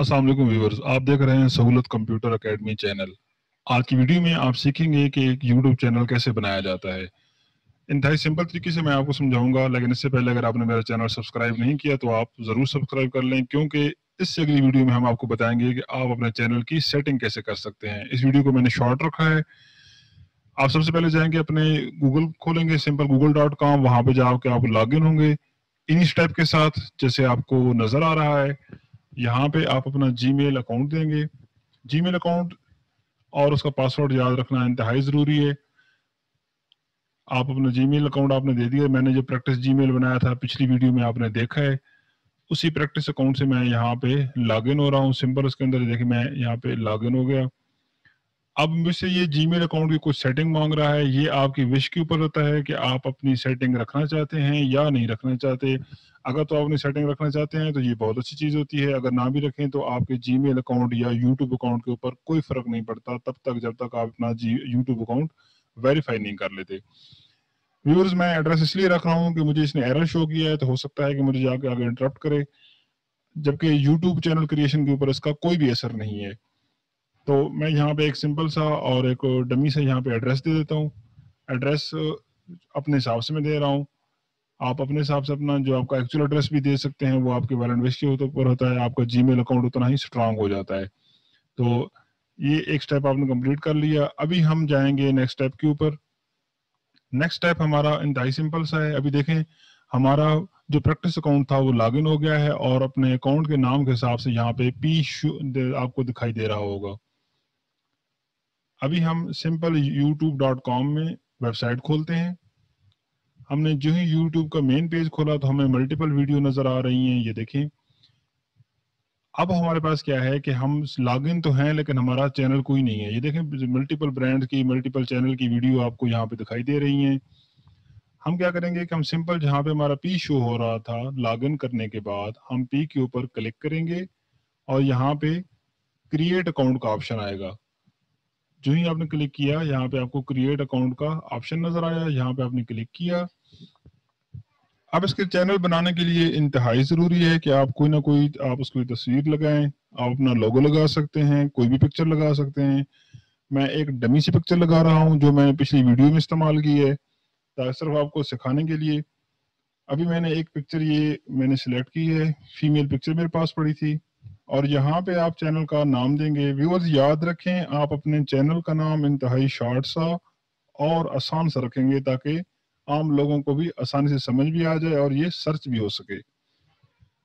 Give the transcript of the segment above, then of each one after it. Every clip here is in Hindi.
अस्सलाम वालेकुम व्यूअर्स, आप देख रहे हैं सहूलत कंप्यूटर एकेडमी चैनल। आज की वीडियो में आप सीखेंगे कि एक यूट्यूब चैनल कैसे बनाया जाता है। इंतहाई सिंपल तरीके से मैं आपको समझाऊँगा, लेकिन इससे पहले अगर आपने मेरा चैनल सब्सक्राइब नहीं किया तो आप ज़रूर सब्सक्राइब कर लें, क्योंकि इससे अगली वीडियो में हम आपको बताएँगे कि आप अपने चैनल की सेटिंग कैसे कर सकते हैं। इस वीडियो को मैंने शॉर्ट रखा है। आप सबसे पहले जाएँगे, अपने गूगल खोलेंगे, सिंपल गूगल डॉट कॉम, वहाँ पर जाकर आप लॉग होंगे। इन स्टेप के साथ जैसे आपको नज़र आ रहा है यहाँ पे आप अपना जीमेल अकाउंट देंगे। जीमेल अकाउंट और उसका पासवर्ड याद रखना इंतहाई ज़रूरी है। आप अपना जीमेल अकाउंट आपने दे दिया। मैंने जो प्रैक्टिस जीमेल बनाया था, पिछली वीडियो में आपने देखा है। उसी प्रैक्टिस अकाउंट से मैं यहाँ पे लॉगिन हो रहा हूँ। सिंपल उसके अंदर देखिए, मैं यहाँ पे लॉगिन हो गया। अब मुझसे ये जीमेल अकाउंट की कुछ सेटिंग मांग रहा है, ये आपकी विश के ऊपर होता है कि आप अपनी सेटिंग रखना चाहते हैं या नहीं रखना चाहते। अगर तो आप अपनी सेटिंग रखना चाहते हैं तो ये बहुत अच्छी चीज़ होती है। अगर ना भी रखें तो आपके जीमेल अकाउंट या यूट्यूब अकाउंट के ऊपर कोई फ़र्क नहीं पड़ता, तब तक जब तक आप अपना जी यूट्यूब अकाउंट वेरीफाई नहीं कर लेते। व्यूअर्स मैं एड्रेस इसलिए रख रहा हूँ कि मुझे इसने एरर शो किया है तो हो सकता है कि मुझे जाके आगे इंटरप्ट करे, जबकि यूट्यूब चैनल क्रिएशन के ऊपर इसका कोई भी असर नहीं है। तो मैं यहाँ पे एक सिंपल सा और एक डमी से यहाँ पे एड्रेस दे देता हूँ। एड्रेस अपने हिसाब से मैं दे रहा हूँ। आप अपने हिसाब से अपना जो आपका एक्चुअल एड्रेस भी दे सकते हैं, वो आपके वैलेंट विश के ऊपर होता है। आपका जीमेल अकाउंट उतना ही स्ट्रांग हो जाता है। तो ये एक स्टेप आपने कंप्लीट कर लिया। अभी हम जाएँगे नेक्स्ट स्टेप के ऊपर। नेक्स्ट स्टेप हमारा इंतहाई सिंपल सा है। अभी देखें, हमारा जो प्रैक्टिस अकाउंट था, वो लॉगिन हो गया है और अपने अकाउंट के नाम के हिसाब से यहाँ पे पी आपको दिखाई दे रहा होगा। अभी हम सिंपल youtube.com में वेबसाइट खोलते हैं। हमने जो ही यूट्यूब का मेन पेज खोला तो हमें मल्टीपल वीडियो नज़र आ रही हैं, ये देखें। अब हमारे पास क्या है कि हम लॉगिन तो हैं, लेकिन हमारा चैनल कोई नहीं है। ये देखें मल्टीपल ब्रांड की मल्टीपल चैनल की वीडियो आपको यहाँ पे दिखाई दे रही हैं। हम क्या करेंगे कि हम सिंपल जहाँ पे हमारा पी शो हो रहा था लॉगिन करने के बाद हम पी के ऊपर क्लिक करेंगे और यहाँ पे क्रिएट अकाउंट का ऑप्शन आएगा। जो ही आपने क्लिक किया, यहाँ पे आपको क्रिएट अकाउंट का ऑप्शन नज़र आया, यहाँ पे आपने क्लिक किया। अब इसके चैनल बनाने के लिए इंतहाई ज़रूरी है कि आप कोई ना कोई, आप उसकी तस्वीर लगाएँ, आप अपना लोगो लगा सकते हैं, कोई भी पिक्चर लगा सकते हैं। मैं एक डमी सी पिक्चर लगा रहा हूँ, जो मैंने पिछली वीडियो में इस्तेमाल की है सिर्फ़ आपको सिखाने के लिए। अभी मैंने एक पिक्चर ये मैंने सिलेक्ट की है फीमेल पिक्चर मेरे पास पड़ी थी। और यहाँ पे आप चैनल का नाम देंगे। व्यूअर्स याद रखें, आप अपने चैनल का नाम इंतहाई शॉर्ट सा और आसान सा रखेंगे ताकि आम लोगों को भी आसानी से समझ भी आ जाए और ये सर्च भी हो सके।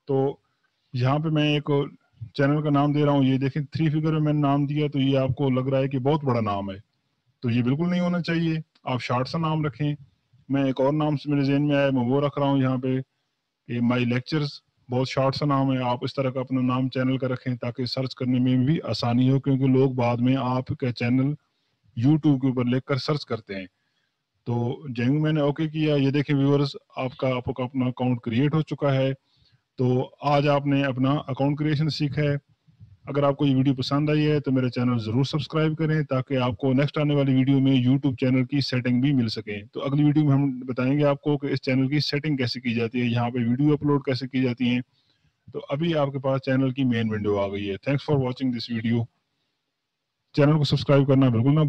तो यहाँ पे मैं एक चैनल का नाम दे रहा हूँ। ये देखें थ्री फिगर में मैंने नाम दिया तो ये आपको लग रहा है कि बहुत बड़ा नाम है। तो ये बिल्कुल नहीं होना चाहिए। आप शॉर्ट सा नाम रखें। मैं एक और नाम मेरे जहन में आया, मैं वो रख रहा हूँ यहाँ पे माई लेक्चर्स बहुत शॉर्ट सा नाम है, आप इस तरह का अपना नाम चैनल का रखें ताकि सर्च करने में भी आसानी हो, क्योंकि लोग बाद में आपका चैनल यूट्यूब के ऊपर लेकर सर्च करते हैं। तो जेंगू मैंने ओके किया। ये देखें व्यूअर्स आपका आपका अपना अकाउंट क्रिएट हो चुका है। तो आज आपने अपना अकाउंट क्रिएशन सीखा है। अगर आपको ये वीडियो पसंद आई है तो मेरा चैनल ज़रूर सब्सक्राइब करें, ताकि आपको नेक्स्ट आने वाली वीडियो में यूट्यूब चैनल की सेटिंग भी मिल सके। तो अगली वीडियो में हम बताएँगे आपको कि इस चैनल की सेटिंग कैसे की जाती है, यहाँ पे वीडियो अपलोड कैसे की जाती है। तो अभी आपके पास चैनल की मेन विंडो आ गई है। Thanks for watching this video channel को सब्सक्राइब करना बिल्कुल ना